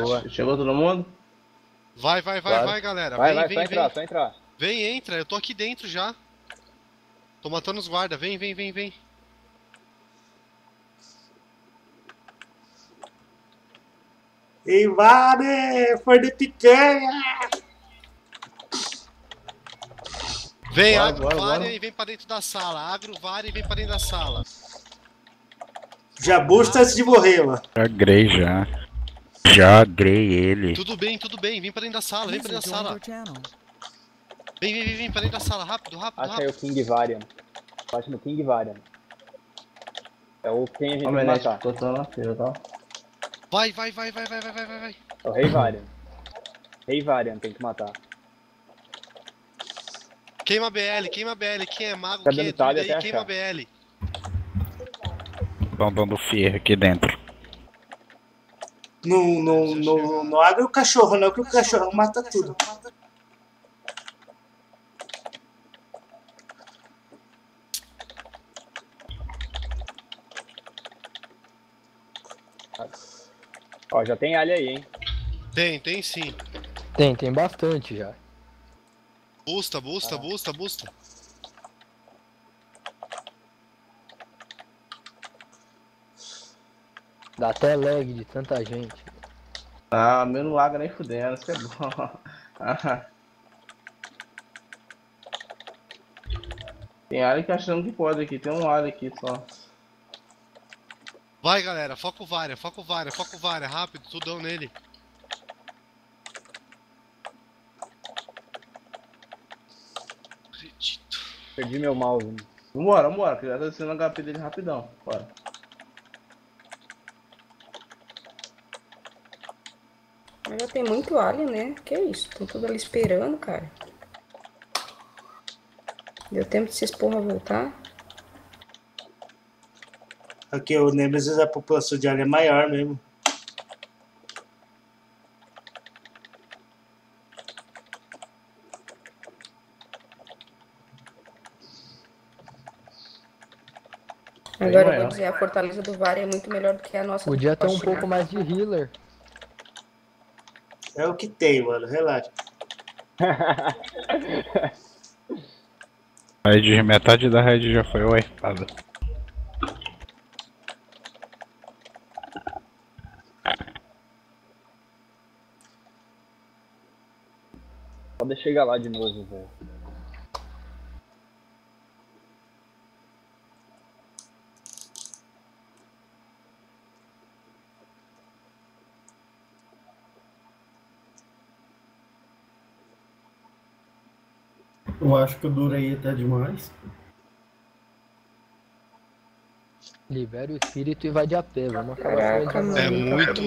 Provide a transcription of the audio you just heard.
Boa. Chegou todo mundo? Vai, vai, vai, Claro. vai, galera. Vai, vem, vai, vem, só vem. entrar, só entrar. Vem, entra. Eu tô aqui dentro já. Tô matando os guarda. Vem, vem, vem, vem. Invade, foi de picanha. Vem, Bora, vária bora. e vem pra dentro da sala. Agro, vária e vem pra dentro da sala. Já busta antes de morrer, mano. Já agrei já. Já agrei ele. Tudo bem, tudo bem. Vem pra dentro da sala, vem pra dentro da sala. Vem, vem, vem, vem pra dentro da sala, rápido, rápido, Acha rápido. Acha o King Varian. Bate no King Varian. É o quem a gente matar. Na feira, tá? Vai, vai, vai, vai, vai, vai, vai, vai. É o Rei Varian. Rei Varian tem que matar. Queima BL, queima BL, quem é mago, tá quem é doido aí, queima. BL. Estão dando ferro aqui dentro. Não, não, não, não abre o cachorro, não, que o cachorro mata tudo. Ó, já tem alho aí, hein? Tem, tem sim. Tem, tem bastante já. Busta, busta, busta, busta. Dá até lag de tanta gente. Ah, meu não laga nem fudendo, isso é bom. Ah. Tem área que achando que pode aqui, tem um área aqui só. Vai, galera. Foco vária, foco vária, foco vária. Rápido, tudão nele. Acredito. Perdi meu mouse. Vambora, vambora, que já tá descendo o HP dele rapidão. Bora. Já tem muito alien, né? Que isso? Estão tudo ali esperando, cara. Deu tempo de vocês porra voltar? Aqui o Nemesis, a população de área é maior mesmo. Agora eu vou dizer, a fortaleza do VAR é muito melhor do que a nossa. Podia ter um pouco mais de healer. É o que tem, mano, relaxa. A Red, metade da Red já foi wipada. Pode chegar lá de novo, velho. Eu acho que eu durei até demais. Libera o espírito e vai de AP. Vamos acabar Caraca, com mano. É muito,